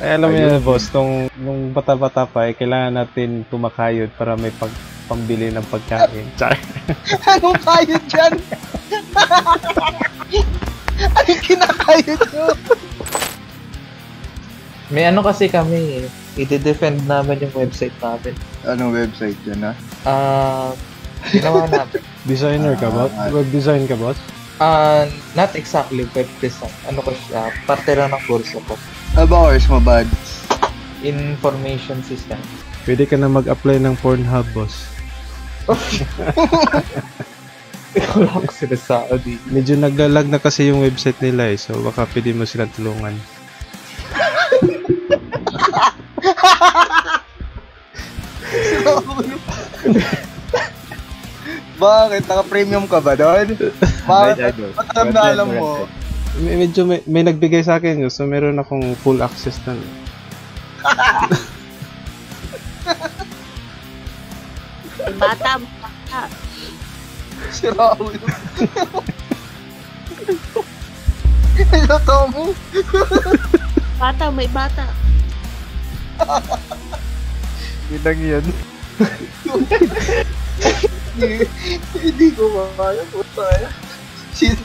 Eh, alam mo yan, boss, nung, nung bata-bata pa, eh, kailangan natin tumakayod para may pag, pambili ng pagkain. Char. Anong kayod dyan? Anong kinakayod nyo? May ano kasi kami, i-defend namin yung website namin. Anong website yun, ha? Ah, ginawa namin. Designer ka ba? Ah, Web design ka, boss? Ah, not exactly web design. Ano ko siya, parte lang ng kurso ko. Ano ba course mo, bud? Information system. Pwede ka na mag-apply ng Pornhub, boss. Wala ko sila sa Saudi. Medyo naglalag na kasi yung website nila eh, so baka pwede mo silang tulungan. Bakit? Naka-premium ka ba doon? Bakit? Ba't alam na alam mo? May, medyo may, may nagbigay sa akin yun, so meron akong full access na. Bata, bata. Si Raul. Ito mo. Bata, may bata. Yun lang yun. Hindi- ko makaya. Puta. Shit.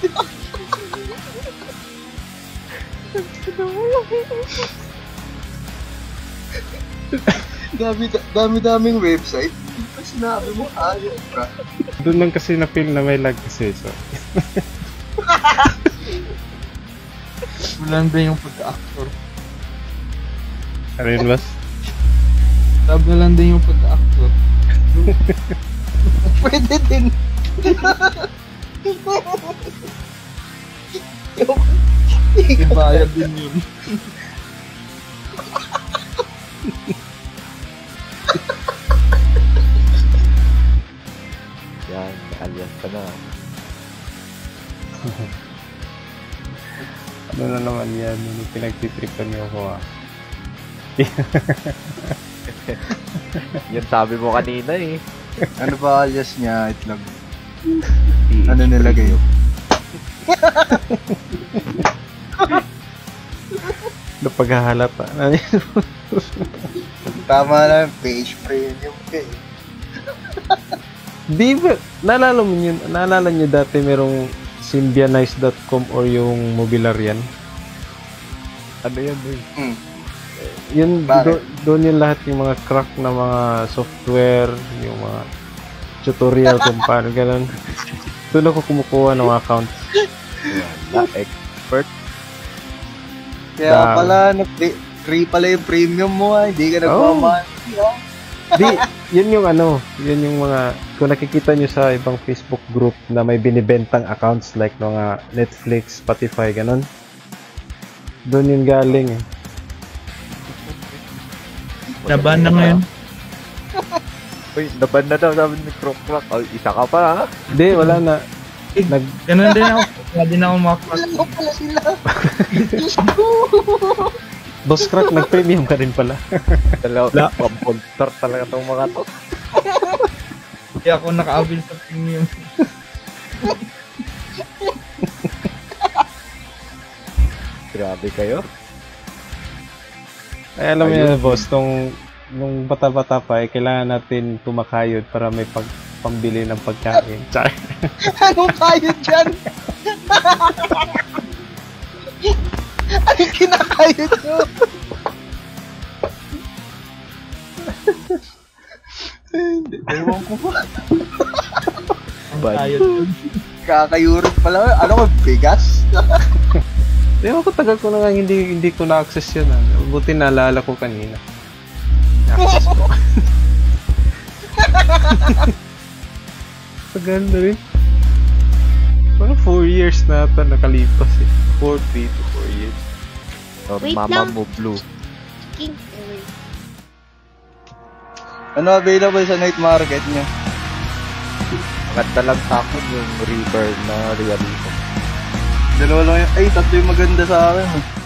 dami dami daming website. Hindi pa sinabi mo ayaw ka. Doon lang kasi na-feel na may lag kasi, so. Wala din yung pagka-actor. Ano yun, boss? Tab na lang din yung pagka-actor. Pwede din. Ibayad din yun. Yan, alias ka na. Ano na naman yan, yung pinagtitripan niyo ako ah. Yan sabi mo kanina eh. Ano ba alias niya? Itlog. Ano nilagay yun? Napaghahalata. Ano yun? Tama na, page premium ka eh. Di ba, naalala mo yun, naalala niyo dati merong symbianize.com or yung Mobilarian? Ano yan boy? Hmm. Yun, do, doon yung lahat yung mga crack na mga software, yung mga tutorial kung paano ganun. Doon ako kumukuha ng account. Wala, expert. Kaya Dami. pala, nag- free pala yung premium mo ah. Hindi ka nagmamahal. ah. Di, yun yung ano, yun yung mga, kung nakikita nyo sa ibang Facebook group na may binibentang accounts like mga Netflix, Spotify, ganun. Doon yung galing eh. Laban na ngayon. Uy, naban na daw sabi ni Croc Croc. Oh, isa ka pa ha? Hindi, wala na. Nag, Ganun din ako. Wala din ako makapag... Ano pala sila? Boss Crack, nag-premium ka rin pala. Dalawa, pampontar talaga tong mga to. Kaya ako naka-avail sa premium. Grabe kayo. Ay, alam mo yan, boss, nung, nung bata-bata pa, eh, kailangan natin tumakayod para may pag, pambili ng pagkain. Char. Anong kayod dyan? Anong kinakayod nyo? Hindi, Ewan ko ba? Ang Bad. tayo dun. Kaka-Europe pala. Ano ko, bigas? Ewan ko, tagal ko na nga hindi, hindi ko na-access yun. Ah. Buti naalala ko kanina. Na-access ko. tagal na rin. Parang 4 years na ata nakalipas eh. 4, 3 to 4 years. Oh, Wait mama lang. mo blue. King. Ano available sa night market niya? Maganda lang sa akin yung river na realism. Dalawa lang yun. Ay, tatlo yung maganda sa akin.